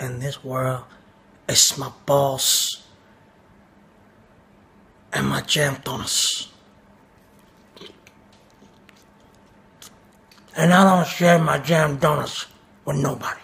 In this world is my boss and my jam donuts. And I don't share my jam donuts with nobody.